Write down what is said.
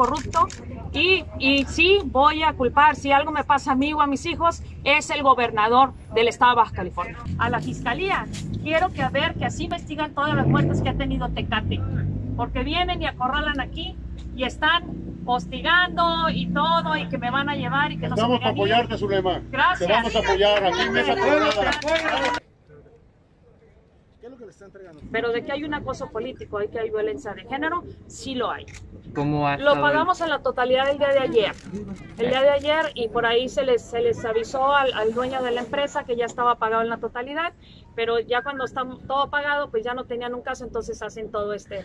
corrupto y, y sí voy a culpar, si algo me pasa a mí o a mis hijos, es el gobernador del estado de Baja California. A la fiscalía, quiero que a ver que así investigan todas las muertes que ha tenido Tecate, porque vienen y acorralan aquí y están hostigando y todo y que me van a llevar y que no se Vamos me a van a ir. apoyarte, Zulema. Gracias. Te vamos a apoyar aquí en Mesa Cuadrada. ¿Qué es lo que le está entregando? Pero de que hay un acoso político, hay que hay violencia de género, sí lo hay. ¿Cómo ha Lo el- pagamos en la totalidad el día de ayer. El día de ayer y por ahí se les, se les avisó al, al dueño de la empresa que ya estaba pagado en la totalidad, pero ya cuando está todo pagado, pues ya no tenían un caso, entonces hacen todo este.